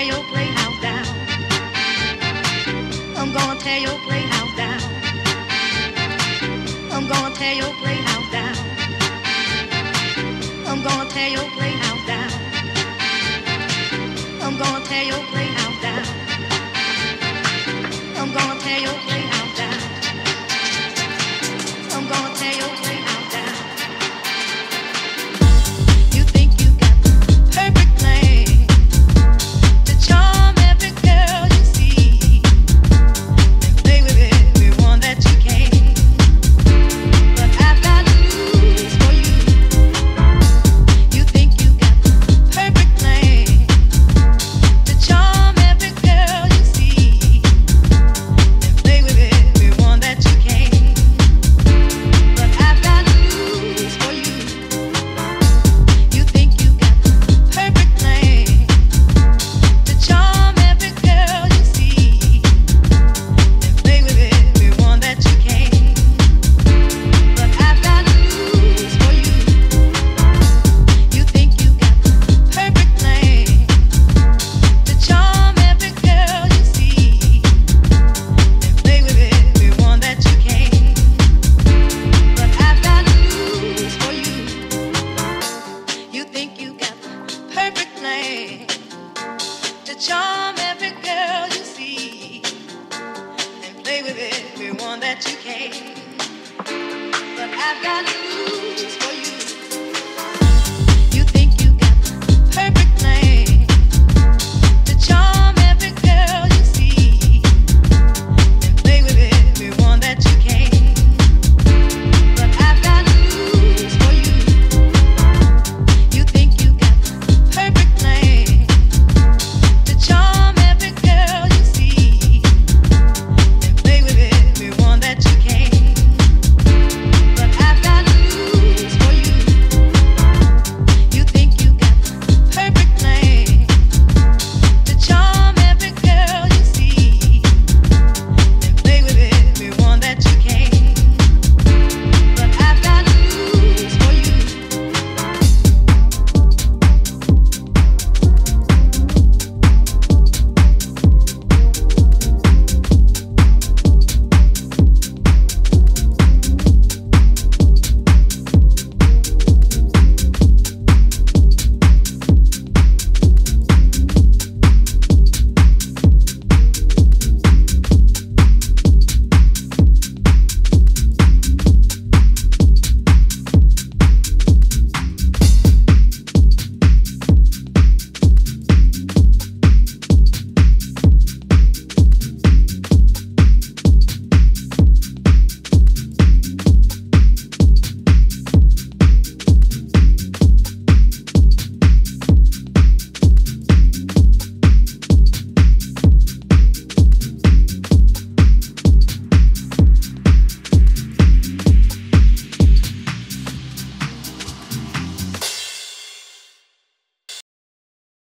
tear your playhouse down. I'm gonna tear your playhouse down. I'm gonna tear your playhouse down. I'm gonna tear your playhouse down. I'm gonna tear your playhouse down. I'm gonna tear your Charm every girl you see and play with everyone that you can. But I've got news